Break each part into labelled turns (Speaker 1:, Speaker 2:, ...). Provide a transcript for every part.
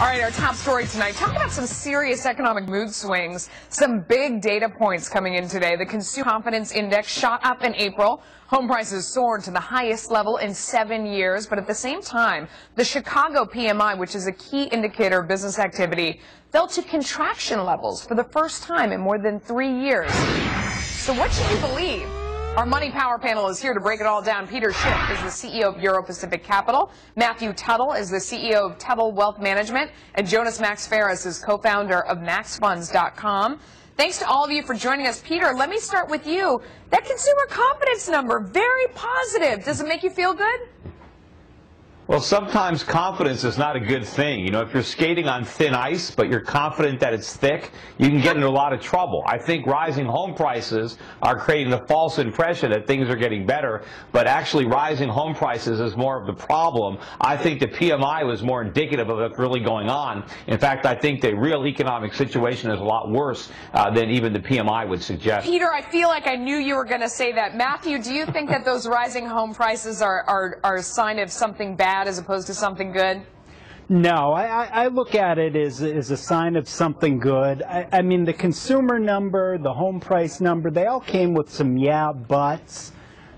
Speaker 1: All right, our top story tonight. Talk about some serious economic mood swings. Some big data points coming in today. The Consumer Confidence Index shot up in April. Home prices soared to the highest level in seven years. But at the same time, the Chicago PMI, which is a key indicator of business activity, fell to contraction levels for the first time in more than three years. So what should you believe? Our Money Power panel is here to break it all down. Peter Schiff is the CEO of Euro Pacific Capital. Matthew Tuttle is the CEO of Tuttle Wealth Management. And Jonas Max Ferris is co-founder of MaxFunds.com. Thanks to all of you for joining us. Peter, let me start with you. That consumer confidence number, very positive. Does it make you feel good?
Speaker 2: Well, sometimes confidence is not a good thing. You know, if you're skating on thin ice, but you're confident that it's thick, you can get into a lot of trouble. I think rising home prices are creating the false impression that things are getting better, but actually rising home prices is more of the problem. I think the PMI was more indicative of what's really going on. In fact, I think the real economic situation is a lot worse uh, than even the PMI would suggest.
Speaker 1: Peter, I feel like I knew you were going to say that. Matthew, do you think that those rising home prices are, are, are a sign of something bad? Bad as opposed to something good?
Speaker 3: No, I, I look at it as, as a sign of something good. I, I mean, the consumer number, the home price number, they all came with some yeah buts,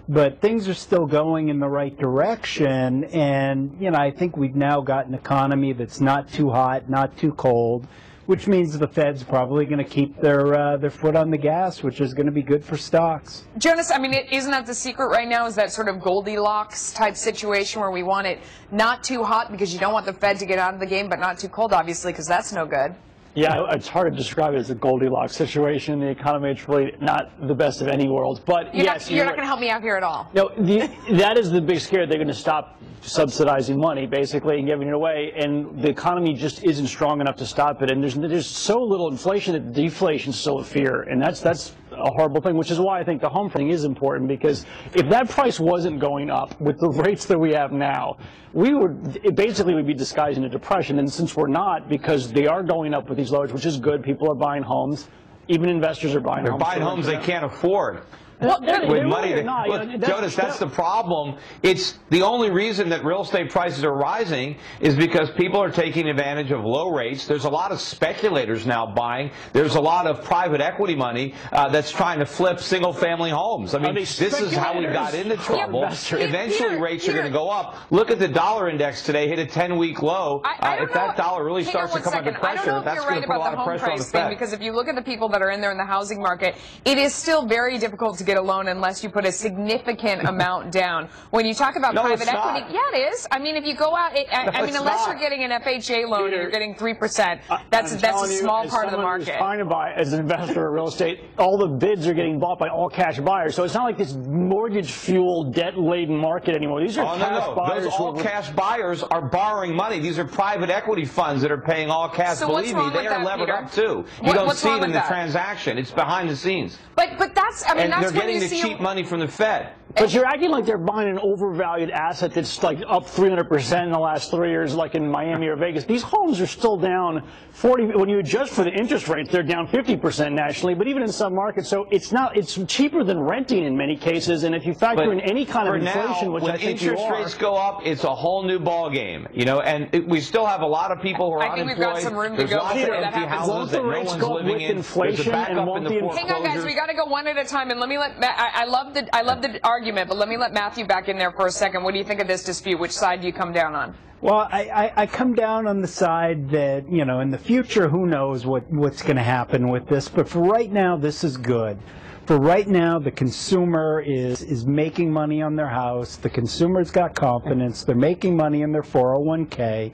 Speaker 3: but things are still going in the right direction. And, you know, I think we've now got an economy that's not too hot, not too cold which means the Fed's probably going to keep their uh, their foot on the gas, which is going to be good for stocks.
Speaker 1: Jonas, I mean, isn't that the secret right now? Is that sort of Goldilocks type situation where we want it not too hot because you don't want the Fed to get out of the game, but not too cold, obviously, because that's no good.
Speaker 4: Yeah, it's hard to describe it as a Goldilocks situation. The economy is really not the best of any world. But
Speaker 1: you're
Speaker 4: yes,
Speaker 1: not, you're, not going to help me out here at all.
Speaker 4: No, the, that is the big scare. They're going to stop subsidizing money, basically, and giving it away, and the economy just isn't strong enough to stop it. And there's there's so little inflation that deflation is still a fear, and that's that's a horrible thing. Which is why I think the home thing is important because if that price wasn't going up with the rates that we have now, we would it basically would be disguising a depression. And since we're not, because they are going up with these lows, which is good, people are buying homes. Even investors are buying
Speaker 2: They're
Speaker 4: homes.
Speaker 2: buying homes they can't afford.
Speaker 4: Well,
Speaker 2: with money.
Speaker 4: really not,
Speaker 2: look,
Speaker 4: you know, that's-
Speaker 2: Jonas, that's the problem. It's the only reason that real estate prices are rising is because people are taking advantage of low rates. There's a lot of speculators now buying. There's a lot of private equity money uh, that's trying to flip single-family homes. I mean, this is how we got into trouble. Eventually,
Speaker 1: Peter,
Speaker 2: rates
Speaker 1: Peter.
Speaker 2: are going to go up. Look at the dollar index today; hit a 10-week low.
Speaker 1: I, I
Speaker 2: Uh, if
Speaker 1: know-
Speaker 2: that dollar really starts to come under
Speaker 1: second. Don't
Speaker 2: pressure, that's
Speaker 1: you're
Speaker 2: going
Speaker 1: right
Speaker 2: to put a lot of pressure on the Fed.
Speaker 1: because if you look at the people that are in there in the housing market, it is still very difficult to get a loan unless you put a significant amount down. When you talk about
Speaker 2: No,
Speaker 1: private equity,
Speaker 2: not.
Speaker 1: yeah, it is. I mean, if you go out, it, I,
Speaker 2: No,
Speaker 1: I mean, unless
Speaker 2: not.
Speaker 1: you're getting an FHA loan,
Speaker 4: Peter,
Speaker 1: you're getting three percent. That's
Speaker 4: I'm
Speaker 1: that's a
Speaker 4: telling you,
Speaker 1: small part of the
Speaker 4: someone who's
Speaker 1: market.
Speaker 4: Trying to buy as an investor in real estate, all the bids are getting bought by all cash buyers. So it's not like this mortgage-fueled, debt-laden market anymore. These are
Speaker 2: Oh,
Speaker 4: cash
Speaker 2: no.
Speaker 4: buyers.
Speaker 2: Those all
Speaker 4: are-
Speaker 2: cash buyers are borrowing money. These are private equity funds that are paying all cash.
Speaker 1: So
Speaker 2: Believe me, they are
Speaker 1: that,
Speaker 2: levered
Speaker 1: Peter?
Speaker 2: up too. You
Speaker 1: What-
Speaker 2: don't see
Speaker 1: wrong
Speaker 2: it in the
Speaker 1: that?
Speaker 2: transaction. It's behind the scenes.
Speaker 1: But but that's I mean
Speaker 2: and
Speaker 1: that's
Speaker 2: they're getting
Speaker 1: you
Speaker 2: the
Speaker 1: see
Speaker 2: cheap money from the Fed.
Speaker 4: But you're acting like they're buying an overvalued asset that's like up 300% in the last three years, like in Miami or Vegas. These homes are still down 40. When you adjust for the interest rates, they're down 50% nationally. But even in some markets, so it's not. It's cheaper than renting in many cases. And if you factor
Speaker 2: But
Speaker 4: in any kind of inflation,
Speaker 2: now,
Speaker 4: which
Speaker 2: when
Speaker 4: I think you
Speaker 2: interest
Speaker 4: are,
Speaker 2: rates go up, it's a whole new ball game. You know, and it, we still have a lot of people who are
Speaker 1: I think we've got some room to
Speaker 2: There's
Speaker 1: go
Speaker 2: lots
Speaker 1: before
Speaker 2: of
Speaker 1: that
Speaker 2: empty houses that no one's
Speaker 4: up
Speaker 2: living
Speaker 4: with
Speaker 2: in. There's a
Speaker 4: inflation
Speaker 2: backup
Speaker 4: and
Speaker 2: in
Speaker 4: won't
Speaker 2: the
Speaker 4: the-
Speaker 2: foreclosures.
Speaker 1: Hang on, guys. We got to go one at a time, and let me let. Ma- I, I love the I love the argument, but let me let Matthew back in there for a second. What do you think of this dispute? Which side do you come down on?
Speaker 3: Well, I, I, I come down on the side that, you know, in the future, who knows what, what's going to happen with this. But for right now, this is good. For right now, the consumer is, is making money on their house. The consumer's got confidence. They're making money in their 401k.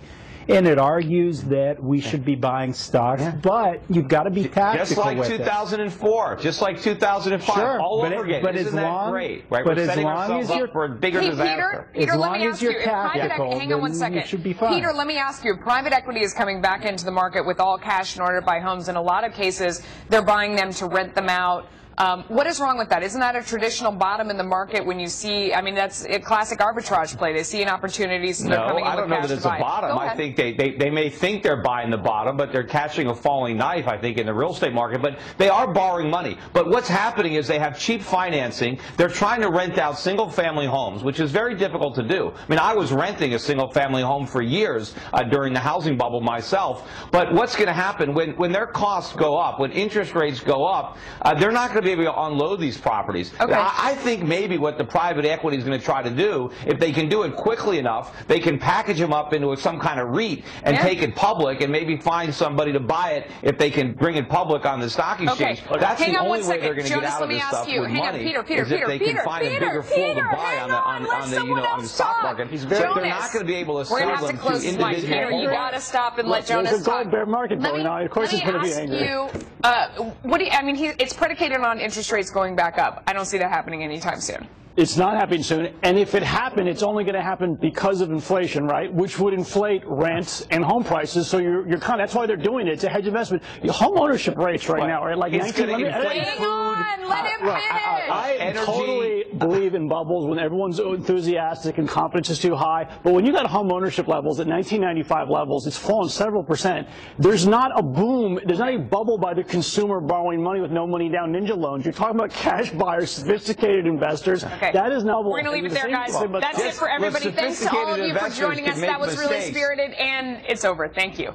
Speaker 3: And it argues that we should be buying stocks, but you've got to be tactical
Speaker 2: Just like
Speaker 3: with it.
Speaker 2: 2004, just like 2005,
Speaker 3: Sure,
Speaker 2: all
Speaker 3: but
Speaker 2: over
Speaker 3: it-
Speaker 2: again.
Speaker 3: but
Speaker 2: Isn't
Speaker 3: as
Speaker 2: that
Speaker 3: long-
Speaker 2: great? Right?
Speaker 3: but
Speaker 2: We're
Speaker 3: as long
Speaker 2: ourselves
Speaker 3: as
Speaker 2: up
Speaker 3: you're-
Speaker 2: for a bigger
Speaker 1: Hey,
Speaker 2: disaster.
Speaker 1: Peter, Peter,
Speaker 3: As
Speaker 1: let me ask
Speaker 3: you're
Speaker 1: you. private,
Speaker 3: tactical,
Speaker 1: hang on one
Speaker 3: then
Speaker 1: second.
Speaker 3: you should be fine.
Speaker 1: Peter, let me ask you. Private equity is coming back into the market with all cash in order to buy homes. In a lot of cases, they're buying them to rent them out. Um, what is wrong with that? Isn't that a traditional bottom in the market when you see, I mean, that's a classic arbitrage play. They see an opportunity, so they're
Speaker 2: No,
Speaker 1: coming in
Speaker 2: I don't know that it's a bottom. I think they, they, they may think they're buying the bottom, but they're catching a falling knife, I think, in the real estate market. But they are borrowing money. But what's happening is they have cheap financing. They're trying to rent out single family homes, which is very difficult to do. I mean, I was renting a single family home for years uh, during the housing bubble myself. But what's going to happen when, when their costs go up, when interest rates go up, uh, they're not going to be able to unload these properties.
Speaker 1: Okay.
Speaker 2: I, I think maybe what the private equity is going to try to do, if they can do it quickly enough, they can package them up into some kind of REIT and
Speaker 1: Yeah.
Speaker 2: take it public and maybe find somebody to buy it if they can bring it public on the stock exchange.
Speaker 1: Okay.
Speaker 2: That's
Speaker 1: Hang
Speaker 2: the
Speaker 1: on
Speaker 2: only
Speaker 1: one
Speaker 2: way
Speaker 1: second.
Speaker 2: they're going to get out of this stuff
Speaker 1: you.
Speaker 2: with
Speaker 1: Hang on,
Speaker 2: money
Speaker 1: Peter, Peter,
Speaker 2: is if
Speaker 1: Peter,
Speaker 2: they
Speaker 1: Peter,
Speaker 2: can find
Speaker 1: Peter,
Speaker 2: a bigger fool to buy
Speaker 1: hang
Speaker 2: on the, on,
Speaker 1: on,
Speaker 2: the, you know, on the stock
Speaker 1: talk.
Speaker 2: market.
Speaker 1: He's
Speaker 2: They're,
Speaker 1: very
Speaker 2: they're not going to be able to sell them
Speaker 1: to
Speaker 2: to
Speaker 1: this
Speaker 2: individual
Speaker 1: Peter, you got to stop and let
Speaker 4: There's a gold bear market going on. Of course
Speaker 1: let
Speaker 4: it's
Speaker 1: me
Speaker 4: gonna be angry.
Speaker 1: You, uh, what do you, I mean, he, it's predicated on interest rates going back up. I don't see that happening anytime soon.
Speaker 4: It's not happening soon, and if it happened, it's only going to happen because of inflation, right? Which would inflate rents and home prices. So you're, you're kind of, that's why they're doing it. It's a hedge investment. Your home ownership rates right
Speaker 2: Right.
Speaker 4: now are like
Speaker 2: It's
Speaker 4: 19.
Speaker 2: gonna
Speaker 4: let me-
Speaker 2: inflate
Speaker 1: Hang
Speaker 2: food,
Speaker 1: on, let him
Speaker 2: uh,
Speaker 1: finish.
Speaker 4: I
Speaker 2: Energy.
Speaker 4: totally believe in bubbles when everyone's enthusiastic and confidence is too high. But when you got home ownership levels at 1995 levels, it's fallen several percent. There's not a boom. There's not a bubble by the consumer borrowing money with no money down ninja loans. You're talking about cash buyers, sophisticated investors.
Speaker 1: Okay.
Speaker 4: That is not.
Speaker 1: We're going to leave it there, guys. That's it for everybody. Thanks to all of you for joining us. That was really spirited, and it's over. Thank you.